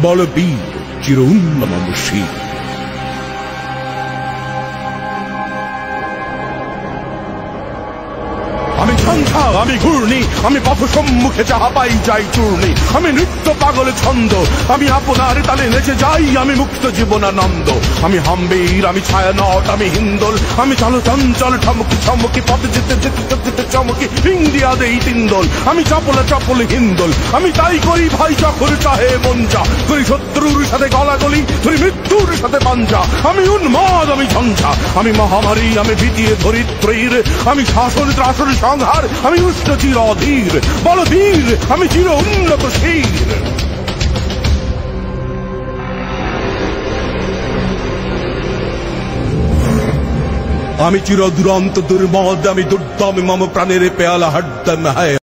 বলবীর চির আমি ঝঞ্ঝা আমি ঘূর্ণি, আমি পথ সম্মুখে যাহা পাই যাই চূর্ণি। আমি নৃত্য পাগল ছন্দ, আমি আপনার তালে নেচে যাই, আমি মুক্ত জীবনানন্দ। আমি হাম্বির, আমি ছায়া নট আমি হিন্দোল, আমি চলো চঞ্চল ঠমকি ঠমকি পথ যেতে যেতে যেতে চমকি ইন্ডিয়া দেই তিন্দোল আমি চপলে চপল হিন্দোল আমি তাই করি ভাই যখন চাহে যা করি শত্রুর সাথে গলাগলি করি মৃত্যুর সাথে পাঞ্জা। আমি উন্মাদ, আমি ঝঞ্ঝা। আমি মহামারী, আমি ভীতিয়ে ধরিত্রীর। আমি শাসন ত্রাসন সংহার। আমি উষ্ণ চির অধীর। বলবীর আমি চির উন্নত শীর। আমি চির দুরন্ত দুর্মদ আমি দুর্দম মম প্রাণের পেয়ালা হরদম হায়।